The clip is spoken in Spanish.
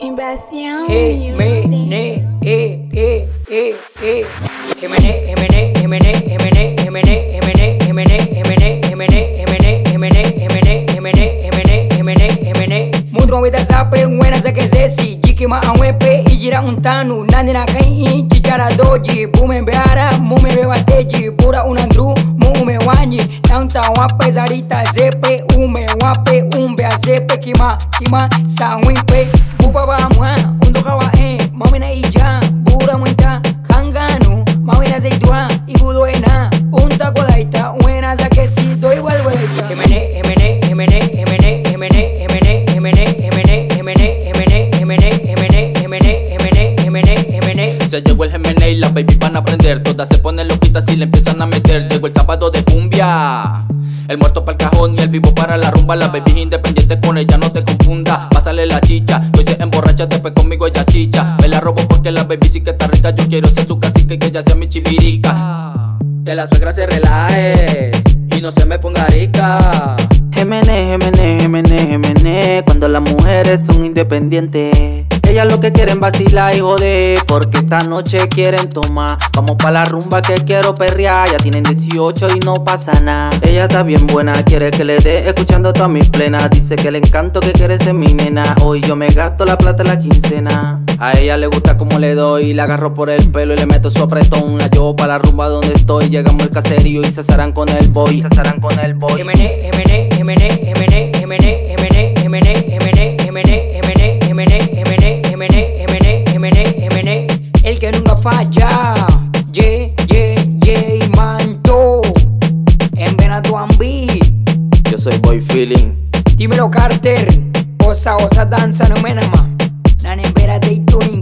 Invasión. Jimenez, eh, eh, eh, eh. Jimenez, Jimenez, Jimenez, Jimenez, Jimenez, Jimenez, Jimenez, Jimenez, Jimenez, Jimenez, Jimenez, Jimenez, Jimenez, Jimenez, Jimenez, Jimenez. Mudron with a zape, buena se que se si. Jikima a wepe, Ijira untanu. Nandina kai in, chichara doji. Bumen beara, mume bebateji. Pura unandru, wanyi nanta wape zarita zepe ume wape umbe azepe kima kima sangwipe. Buba ba mwa undoka wa e mamina ija bura mwita hanganu mawina zeidua Se llegó el GMN y las baby van a aprender. Todas se ponen loquitas y le empiezan a meter. Llegó el sábado de cumbia. El muerto para el cajón y el vivo para la rumba. Las baby independientes con ella no te confunda. Pásale la chicha, hoy se emborracha, después conmigo ella chicha. Me la robo porque la baby sí que está rica. Yo quiero ser su cacique, que ella sea mi chivirica. Que la suegra se relaje y no se me ponga rica. Gemene, gemene, gemene, gemene Cuando las mujeres son independientes Ellas lo que quieren vacilar y joder Porque esta noche quieren tomar. Vamos pa' la rumba que quiero perrear Ya tienen 18 y no pasa nada. Ella está bien buena, quiere que le dé Escuchando todas mis plenas. Dice que le encanto, que quiere ser mi nena. Hoy yo me gasto la plata en la quincena. A ella le gusta como le doy La agarro por el pelo y le meto su apretón. La llevo pa' la rumba donde estoy Llegamos al caserío y se zarán con el boy. Se con el boy falla. Yeah, yeah, yeah, manto. En Benatuan B. Yo soy Boy Feeling. Dímelo, Carter. Osa, osa, danza, no me nada más. Nana, espérate y tuning.